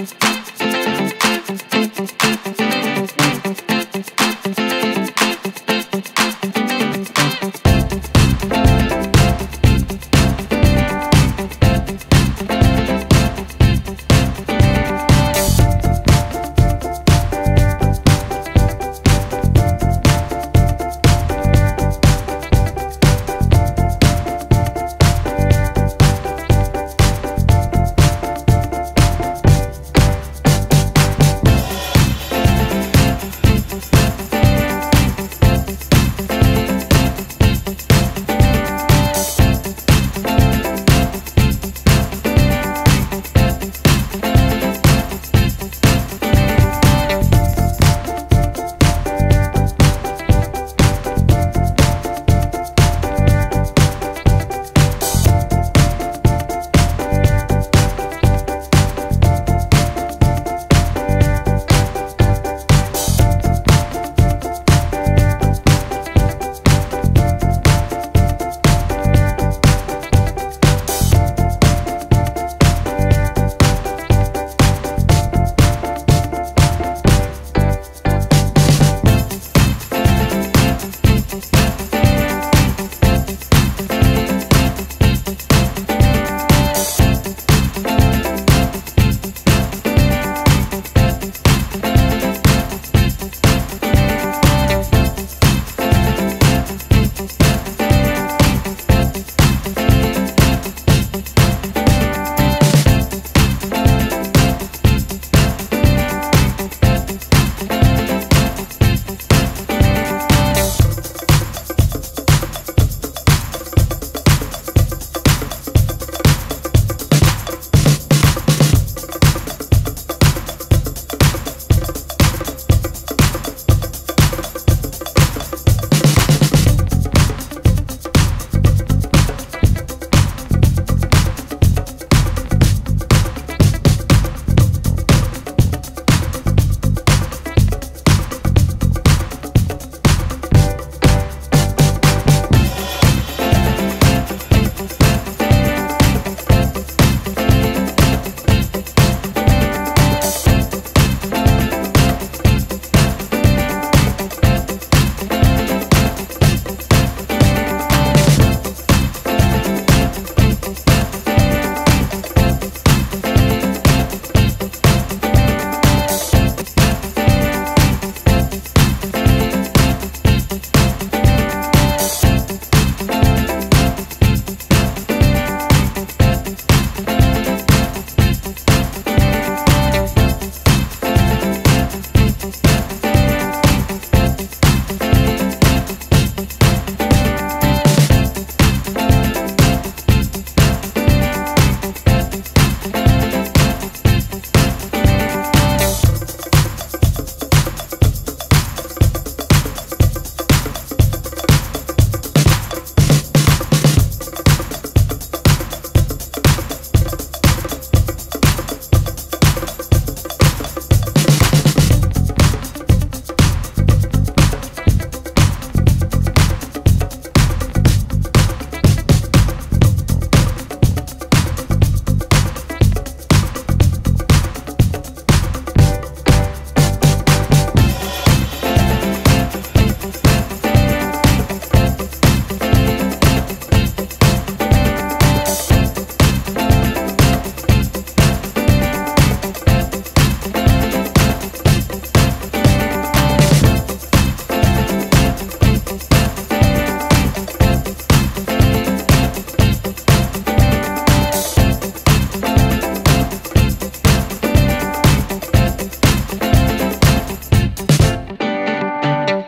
Bye. Música